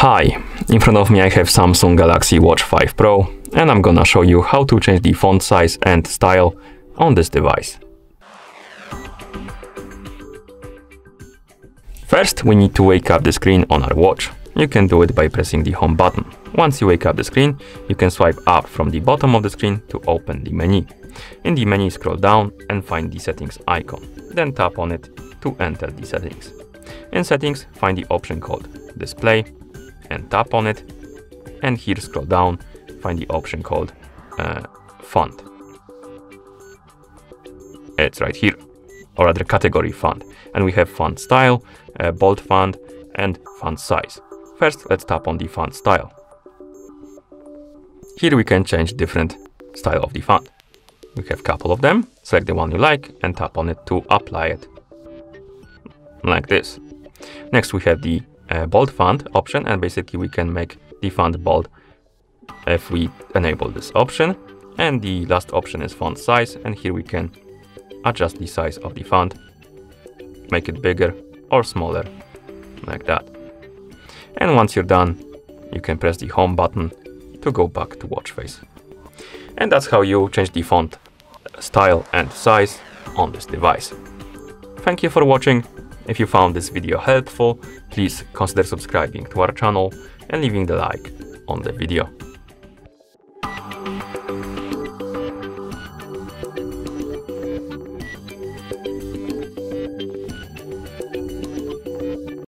Hi, in front of me I have Samsung Galaxy Watch 5 Pro and I'm gonna show you how to change the font size and style on this device. First, we need to wake up the screen on our watch. You can do it by pressing the home button. Once you wake up the screen, you can swipe up from the bottom of the screen to open the menu. In the menu, scroll down and find the settings icon. Then tap on it to enter the settings. In settings, find the option called display and tap on it. And here scroll down, find the option called uh, font. It's right here, or rather category font. And we have font style, uh, bold font, and font size. First, let's tap on the font style. Here we can change different style of the font. We have couple of them, select the one you like and tap on it to apply it. Like this. Next we have the uh, bold font option and basically we can make the font bold if we enable this option. And the last option is font size and here we can adjust the size of the font, make it bigger or smaller, like that. And once you're done, you can press the home button to go back to watch face. And that's how you change the font style and size on this device. Thank you for watching. If you found this video helpful, please consider subscribing to our channel and leaving the like on the video.